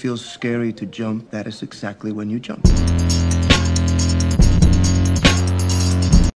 feels scary to jump, that is exactly when you jump.